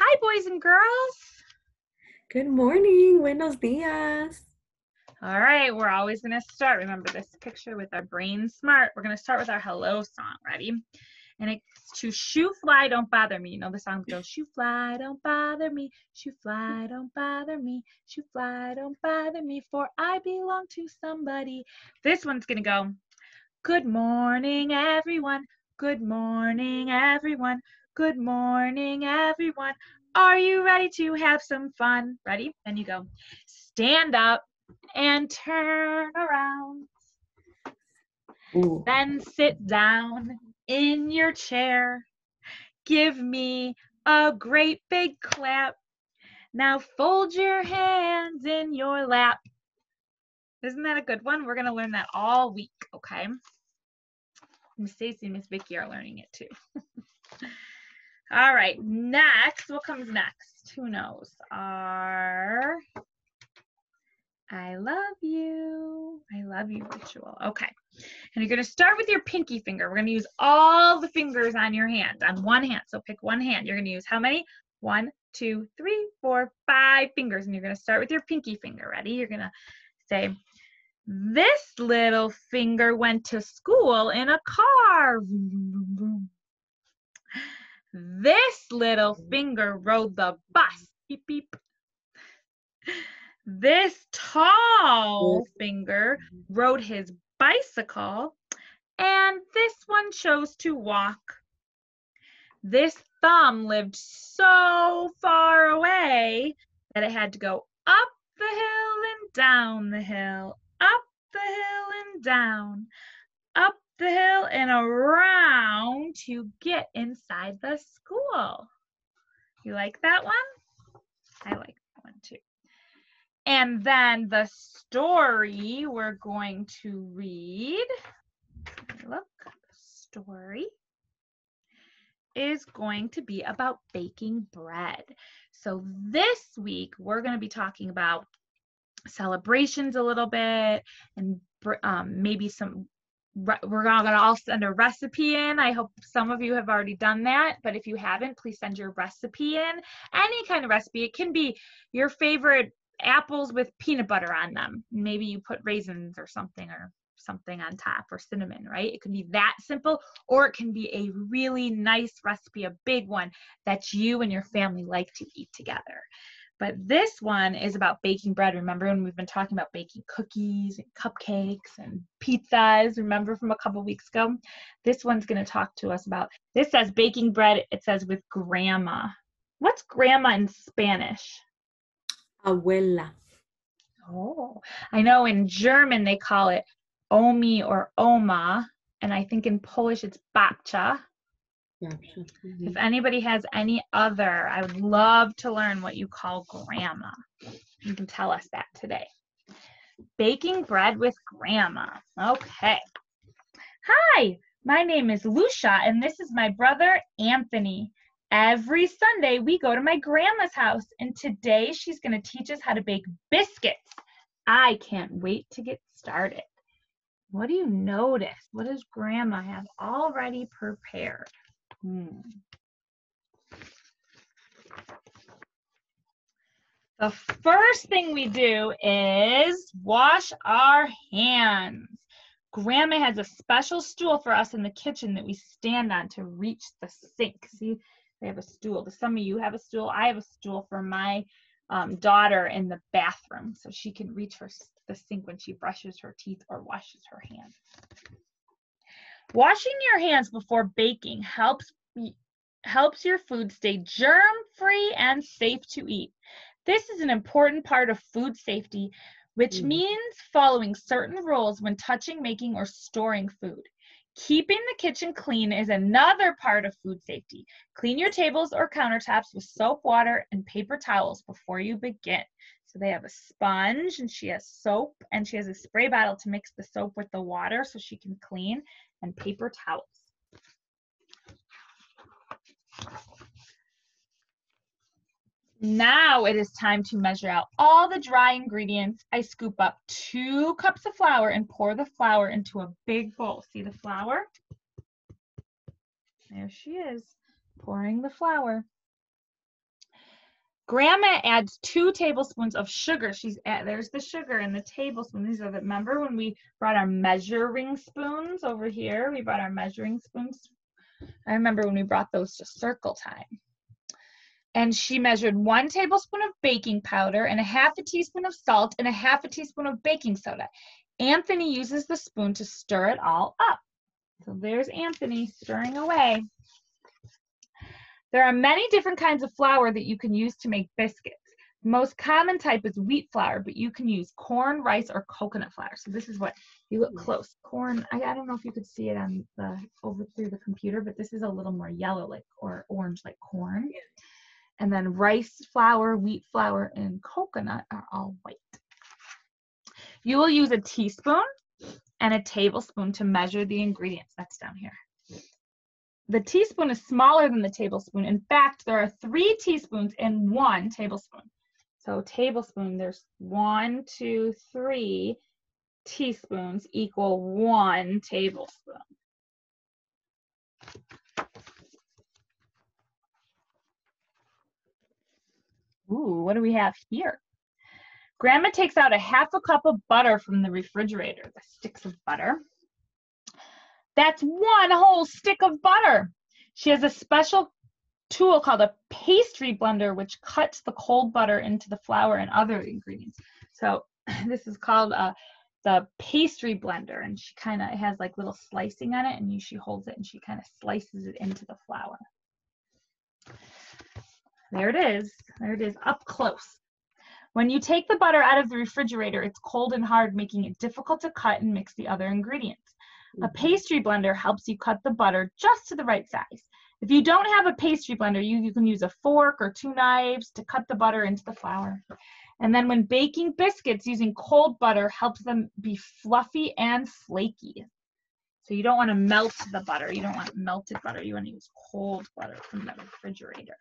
Hi, boys and girls. Good morning. Buenos dias. All right, we're always going to start. Remember this picture with our brain smart. We're going to start with our hello song. Ready? And it's to Shoo Fly, Don't Bother Me. You know the song goes, Shoo Fly, Don't Bother Me. Shoo Fly, Don't Bother Me. Shoo Fly, Don't Bother Me, for I belong to somebody. This one's going to go, Good morning, everyone. Good morning, everyone. Good morning, everyone. Are you ready to have some fun? Ready? Then you go, stand up and turn around. Ooh. Then sit down in your chair. Give me a great big clap. Now fold your hands in your lap. Isn't that a good one? We're going to learn that all week, okay? Miss Stacy and Miss Vicky are learning it too. All right, next, what comes next? Who knows? Our I love you. I love you ritual. Okay. And you're to start with your pinky finger. We're to use all the fingers on your hand, on one hand. So pick one hand. You're to use how many? One, two, three, four, five fingers. And you're to start with your pinky finger. Ready? You're to say, This little finger went to school in a car. This little mm-hmm. finger rode the bus. Beep, beep. This tall finger mm-hmm. rode his bicycle, and this one chose to walk. This thumb lived so far away that it had to go up the hill and down the hill, up the hill and down, up the hill and around to get inside the school. You like that one? I like that one too. And then the story we're going to read, look, story is going to be about baking bread. So this week we're going to be talking about celebrations a little bit and um, maybe some we're going to all send a recipe in. I hope some of you have already done that, but if you haven't, please send your recipe in. Any kind of recipe. It can be your favorite apples with peanut butter on them. Maybe you put raisins or something or something on top or cinnamon, right? It can be that simple, or it can be a really nice recipe, a big one that you and your family like to eat together. But this one is about baking bread. Remember when we've been talking about baking cookies and cupcakes and pizzas? Remember from a couple weeks ago? This one's going to talk to us about this says baking bread. It says with grandma. What's grandma in Spanish? Abuela. Oh, I know in German they call it omi or oma, and I think in Polish it's babcia. If mm-hmm. anybody has any other, I would love to learn what you call grandma. You can tell us that today. Baking bread with grandma. Okay. Hi, my name is Lucia, and this is my brother Anthony. Every Sunday, we go to my grandma's house, and today she's going to teach us how to bake biscuits. I can't wait to get started. What do you notice? What does grandma have already prepared? Hmm. The first thing we do is wash our hands. Grandma has a special stool for us in the kitchen that we stand on to reach the sink. See, they have a stool. Some of you have a stool? I have a stool for my um, daughter in the bathroom so she can reach her the sink when she brushes her teeth or washes her hands. Washing your hands before baking helps helps your food stay germ-free and safe to eat. This is an important part of food safety, which mm. means following certain rules when touching, making, or storing food. Keeping the kitchen clean is another part of food safety. Clean your tables or countertops with soap, water, and paper towels before you begin. So they have a sponge and she has soap and she has a spray bottle to mix the soap with the water so she can clean and paper towels. Now it is time to measure out all the dry ingredients. I scoop up two cups of flour and pour the flour into a big bowl. See the flour? There she is, pouring the flour. Grandma adds two tablespoons of sugar. She's at, there's the sugar and the tablespoon. These are the, remember when we brought our measuring spoons over here? We brought our measuring spoons. I remember when we brought those to circle time. And she measured one tablespoon of baking powder and a half a teaspoon of salt and a half a teaspoon of baking soda. Anthony uses the spoon to stir it all up. So there's Anthony stirring away. There are many different kinds of flour that you can use to make biscuits. The most common type is wheat flour, but you can use corn, rice, or coconut flour. So this is what you look hmm. close. Corn, I, I don't know if you could see it on the over through the computer, but this is a little more yellow like or orange like corn. And then rice flour, wheat flour, and coconut are all white. You will use a teaspoon and a tablespoon to measure the ingredients. That's down here the teaspoon is smaller than the tablespoon. In fact, there are three teaspoons in one tablespoon. So tablespoon, there's one, two, three teaspoons equal one tablespoon. Ooh, what do we have here? Grandma takes out a half a cup of butter from the refrigerator, the sticks of butter. That's one whole stick of butter. She has a special tool called a pastry blender, which cuts the cold butter into the flour and other ingredients. So this is called uh, the pastry blender, and she kind of has like little slicing on it, and she holds it and she kind of slices it into the flour. There it is. There it is up close. When you take the butter out of the refrigerator, it's cold and hard, making it difficult to cut and mix the other ingredients. A Mm-hmm. pastry blender helps you cut the butter just to the right size. If you don't have a pastry blender, you, you can use a fork or two knives to cut the butter into the flour. And then when baking biscuits, using cold butter helps them be fluffy and flaky. So you don't want to melt the butter. You don't want melted butter. You want to use cold butter from the refrigerator.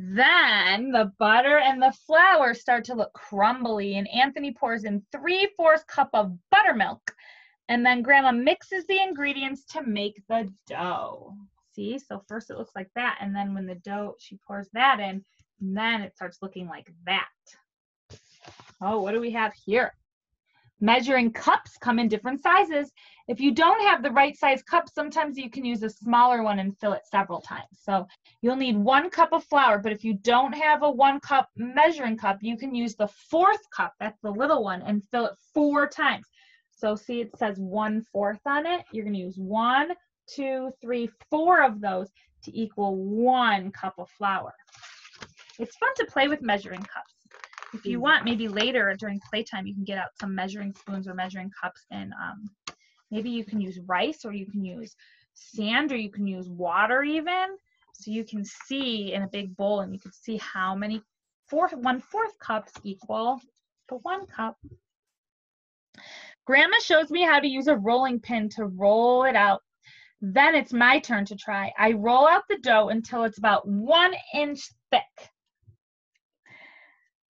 Then the butter and the flour start to look crumbly, and Anthony pours in three fourths cup of buttermilk. And then grandma mixes the ingredients to make the dough. See, so first it looks like that, and then when the dough, she pours that in, and then it starts looking like that. Oh, what do we have here? Measuring cups come in different sizes. If you don't have the right size cup, sometimes you can use a smaller one and fill it several times. So you'll need one cup of flour, but if you don't have a one cup measuring cup, you can use the fourth cup, that's the little one, and fill it four times. So see it says one fourth on it. You're gonna use one, two, three, four of those to equal one cup of flour. It's fun to play with measuring cups. If you want, maybe later during playtime, you can get out some measuring spoons or measuring cups and um, maybe you can use rice or you can use sand or you can use water even. So you can see in a big bowl and you can see how many fourth, one fourth cups equal the one cup. Grandma shows me how to use a rolling pin to roll it out. Then it's my turn to try. I roll out the dough until it's about one inch thick.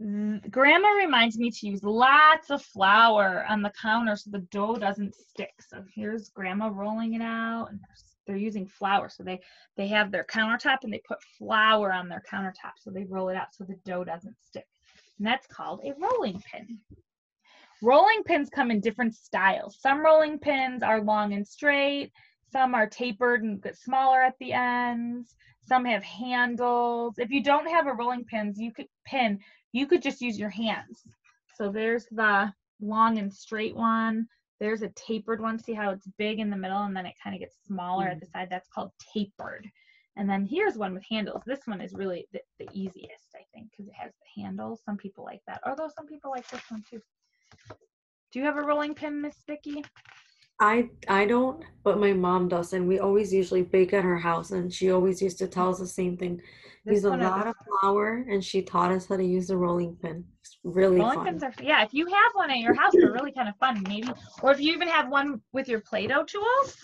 Mm, Grandma reminds me to use lots of flour on the counter so the dough doesn't stick. So here's Grandma rolling it out, and they're, they're using flour. So they they have their countertop and they put flour on their countertop. So they roll it out so the dough doesn't stick. And that's called a rolling pin. Rolling pins come in different styles. Some rolling pins are long and straight. Some are tapered and get smaller at the ends. Some have handles. If you don't have a rolling pins, you could pin you could just use your hands. So there's the long and straight one. There's a tapered one. See how it's big in the middle and then it kind of gets smaller at hmm. the side? That's called tapered. And then here's one with handles. This one is really the, the easiest, I think, because it has the handles. Some people like that. Although some people like this one too. Do you have a rolling pin, Miss Vicky? I I don't, but my mom does, and we always usually bake at her house, and she always used to tell us the same thing. This Use a lot of flour, and she taught us how to use the rolling pin. It's really Rolling fun. pins are yeah. If you have one at your house, they're really kind of fun. Maybe, or if you even have one with your Play-Doh tools,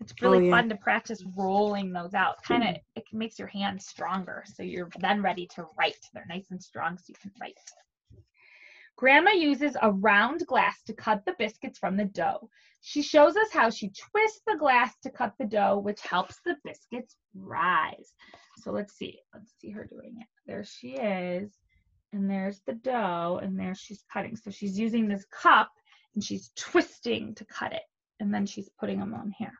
it's oh, really Oh, yeah. fun to practice rolling those out. Kind of, mm-hmm. it makes your hands stronger, so you're then ready to write. They're nice and strong, so you can write. Grandma uses a round glass to cut the biscuits from the dough. She shows us how she twists the glass to cut the dough, which helps the biscuits rise. So let's see. Let's see her doing it. There she is. And there's the dough, and there she's cutting. So she's using this cup and she's twisting to cut it. And then she's putting them on here.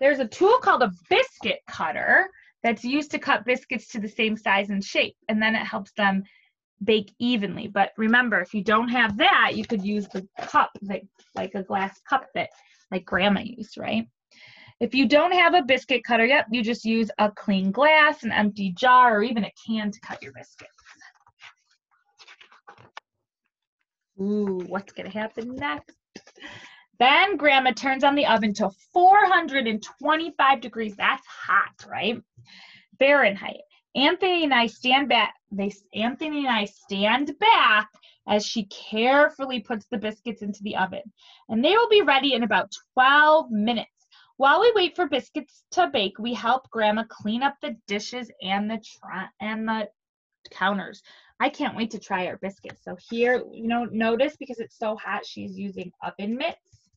There's a tool called a biscuit cutter that's used to cut biscuits to the same size and shape, and then it helps them bake evenly. But remember, if you don't have that, you could use the cup, like, like a glass cup that like grandma used, right? If you don't have a biscuit cutter yet, you just use a clean glass, an empty jar, or even a can to cut your biscuits. Ooh, what's gonna happen next? Then grandma turns on the oven to 425 degrees. That's hot, right? Fahrenheit. Anthony and I stand back. They Anthony and I stand back as she carefully puts the biscuits into the oven. And they will be ready in about 12 minutes. While we wait for biscuits to bake, we help grandma clean up the dishes and the and the counters. I can't wait to try our biscuits. So here, you know, notice because it's so hot, she's using oven mitts.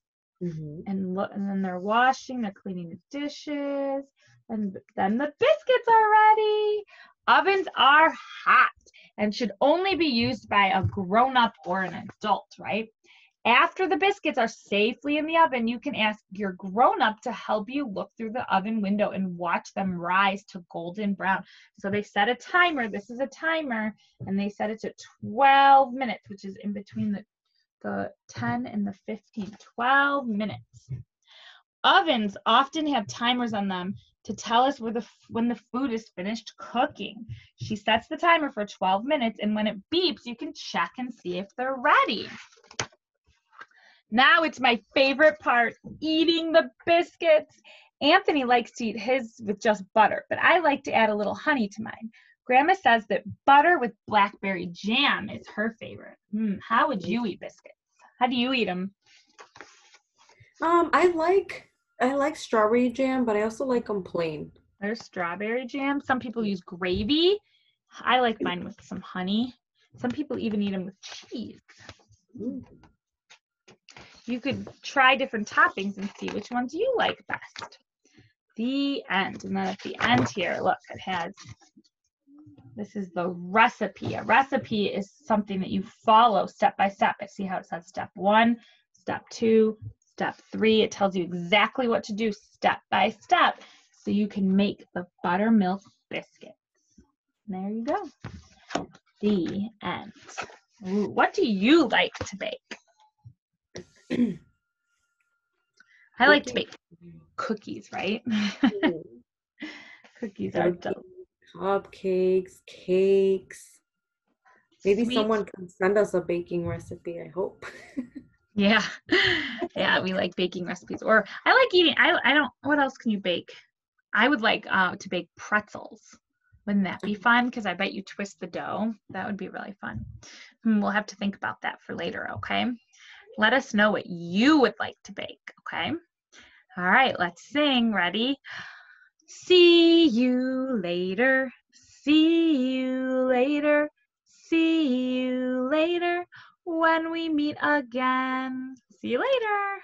Mm-hmm. And look, and then they're washing, they're cleaning the dishes, and then the biscuits are ready. Ovens are hot and should only be used by a grown up or an adult, right? After the biscuits are safely in the oven, you can ask your grown up to help you look through the oven window and watch them rise to golden brown. So they set a timer. This is a timer, and they set it to 12 minutes, which is in between the, the 10 and the 15. 12 minutes. Ovens often have timers on them to tell us the when the food is finished cooking. She sets the timer for 12 minutes and when it beeps, you can check and see if they're ready. Now it's my favorite part, eating the biscuits. Anthony likes to eat his with just butter, but I like to add a little honey to mine. Grandma says that butter with blackberry jam is her favorite. Hmm, how would you eat biscuits? How do you eat them? Um, I like I like strawberry jam, but I also like them plain. There's strawberry jam. Some people use gravy. I like mine with some honey. Some people even eat them with cheese. Mm. You could try different toppings and see which ones you like best. The end. And then at the end here, look, it has this is the recipe. A recipe is something that you follow step by step. I see how it says step one, step two, Step three, it tells you exactly what to do step by step so you can make the buttermilk biscuits. There you go. The end. Ooh, what do you like to bake? I like to bake cookies, right? cookies are dope. Cupcakes, cakes. Maybe Sweet. someone can send us a baking recipe, I hope. Yeah. Yeah, we like baking recipes. Or I like eating I I don't what else can you bake? I would like uh, to bake pretzels. Wouldn't that be fun? Because I bet you twist the dough. That would be really fun. Hmm, we'll have to think about that for later, okay? Let us know what you would like to bake, okay? All right, let's sing. Ready? See you later. See you later. See you later when we meet again. See you later.